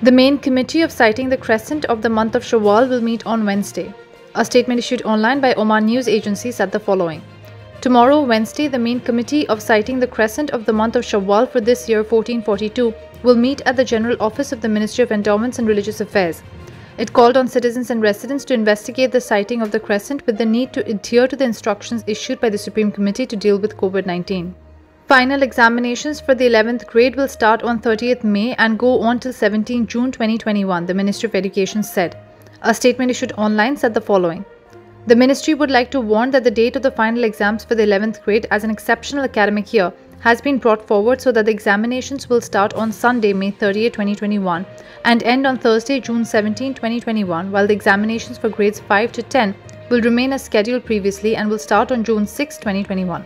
The main committee of sighting the crescent of the month of Shawwal will meet on Wednesday. A statement issued online by Oman News Agency said the following. Tomorrow, Wednesday, the main committee of sighting the crescent of the month of Shawwal for this year 1442 will meet at the General Office of the Ministry of Endowments and Religious Affairs. It called on citizens and residents to investigate the sighting of the crescent with the need to adhere to the instructions issued by the Supreme Committee to deal with COVID 19. Final examinations for the 11th grade will start on 30th May and go on till 17 June 2021, the Ministry of Education said. A statement issued online said the following. The ministry would like to warn that the date of the final exams for the 11th grade as an exceptional academic year has been brought forward so that the examinations will start on Sunday, May 30, 2021 and end on Thursday, June 17, 2021, while the examinations for grades 5 to 10 will remain as scheduled previously and will start on June 6, 2021.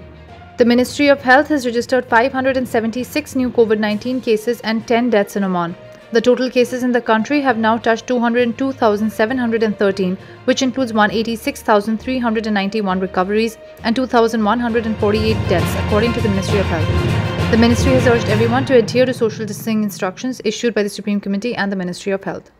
The Ministry of Health has registered 576 new COVID 19 cases and 10 deaths in Oman. The total cases in the country have now touched 202,713, which includes 186,391 recoveries and 2,148 deaths, according to the Ministry of Health. The ministry has urged everyone to adhere to social distancing instructions issued by the Supreme Committee and the Ministry of Health.